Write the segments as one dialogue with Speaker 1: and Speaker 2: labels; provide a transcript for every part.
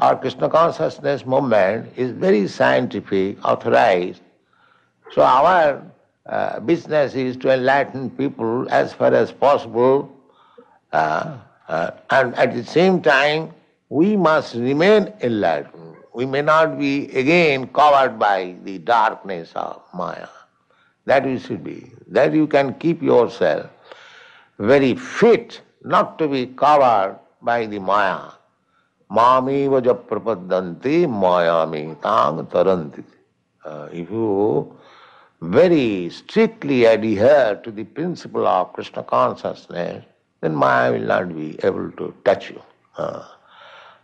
Speaker 1: Our Krishna consciousness movement is very scientific, authorized. So our uh, business is to enlighten people as far as possible, uh, uh, and at the same time, we must remain enlightened. We may not be again covered by the darkness of Maya. That we should be. That you can keep yourself very fit not to be covered by the Maya. Mami vaja prapadanti mayami tang taranti. If you very strictly adhere to the principle of Krishna consciousness, then Maya will not be able to touch you. Uh,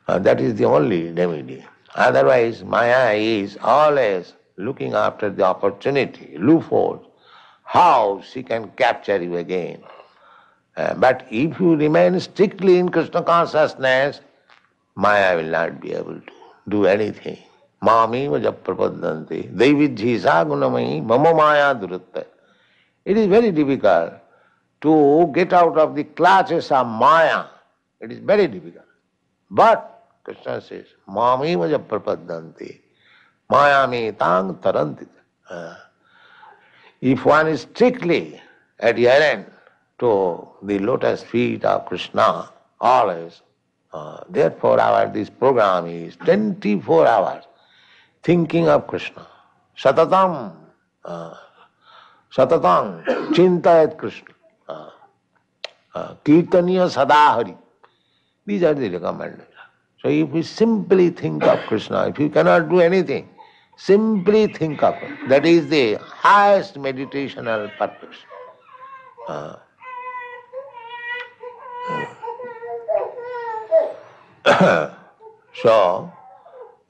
Speaker 1: uh, that is the only remedy. Otherwise, Maya is always looking after the opportunity, loopholes, how she can capture you again. Uh, but if you remain strictly in Krishna consciousness, Maya will not be able to do anything. Mami vaja prapadanti, devidhisa gunamai, mama maya duratta. It is very difficult to get out of the clutches of Maya. It is very difficult. But Krishna says, Mami vaja prapadanti, maya me tang taranti. Uh, if one is strictly adherent to the lotus feet of Krishna always. Uh, therefore, our this program is 24 hours thinking of Krishna. Satatam, uh, satatam, chintayat Krishna. Uh, uh, Kirtaniya sadahari. These are the recommendations. So if we simply think of Krishna, if you cannot do anything, simply think of it. That is the highest meditational purpose. Uh, so,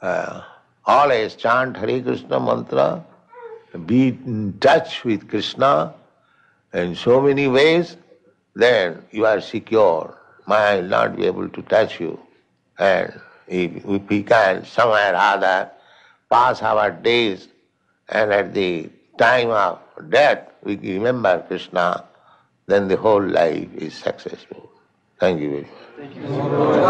Speaker 1: uh, always chant Hare Krishna mantra, be in touch with Krishna in so many ways, then you are secure. Maya will not be able to touch you. And if, if we can somewhere or other pass our days and at the time of death we remember Krishna, then the whole life is successful. Thank you very much.